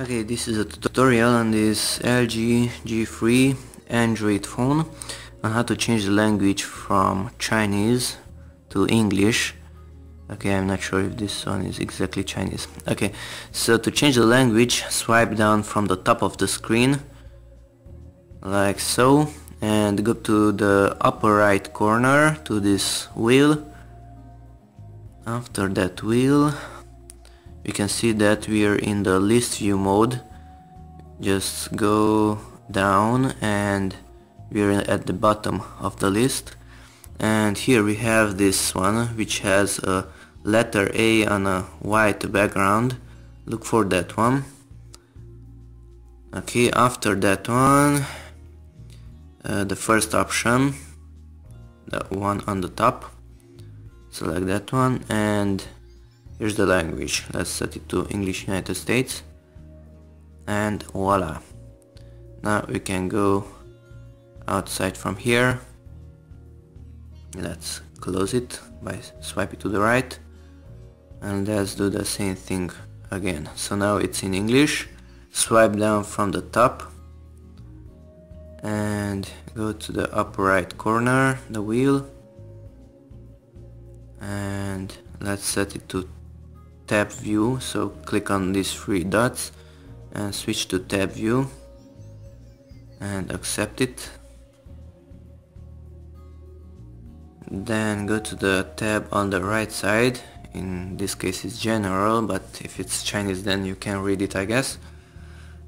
Okay, this is a tutorial on this LG G3 Android phone on how to change the language from Chinese to English. Okay, I'm not sure if this one is exactly Chinese. Okay, so to change the language, swipe down from the top of the screen, like so, and go to the upper right corner to this wheel. After that wheel, you can see that we are in the list view mode. Just go down and we're at the bottom of the list. And here we have this one which has a letter A on a white background. Look for that one. Okay after that one uh, the first option the one on the top. Select that one and here's the language. Let's set it to English United States. And voila. Now we can go outside from here. Let's close it by swipe it to the right. And let's do the same thing again. So now it's in English. Swipe down from the top. And go to the upper right corner the wheel. And let's set it to tab view so click on these three dots and switch to tab view and accept it. Then go to the tab on the right side. In this case it's general but if it's Chinese then you can read it I guess.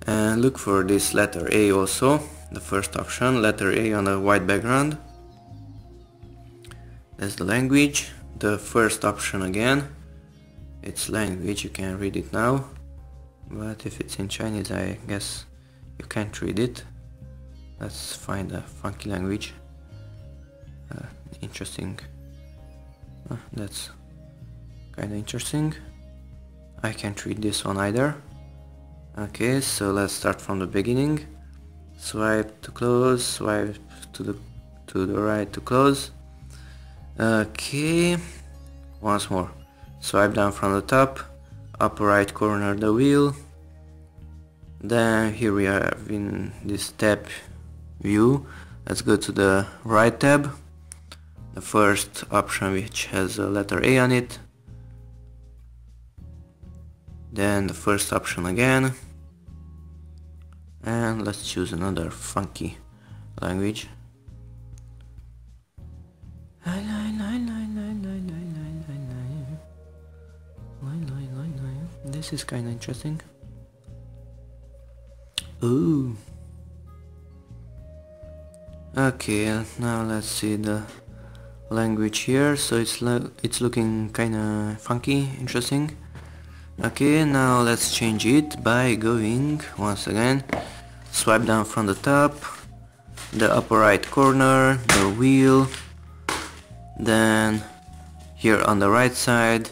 And look for this letter A also the first option letter A on a white background. That's the language the first option again it's language you can read it now. But if it's in Chinese I guess you can't read it. Let's find a funky language. Uh, interesting. Uh, that's kinda interesting. I can't read this one either. Okay so let's start from the beginning. Swipe to close swipe to the to the right to close. Okay once more swipe down from the top upper right corner the wheel. Then here we are in this tab view. Let's go to the right tab. The first option which has a letter A on it. Then the first option again. And let's choose another funky language This is kinda interesting. Ooh. Okay, now let's see the language here. So it's it's looking kinda funky, interesting. Okay, now let's change it by going once again. Swipe down from the top, the upper right corner, the wheel, then here on the right side,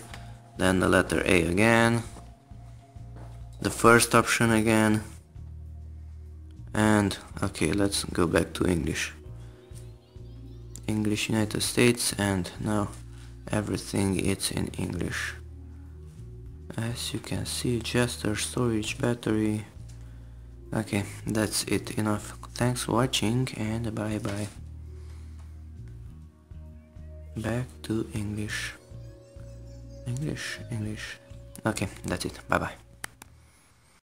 then the letter A again, the first option again. And okay let's go back to English. English United States and now everything is in English. As you can see gesture storage battery. Okay that's it. Enough. Thanks for watching and bye bye back to English. English English. Okay that's it. Bye bye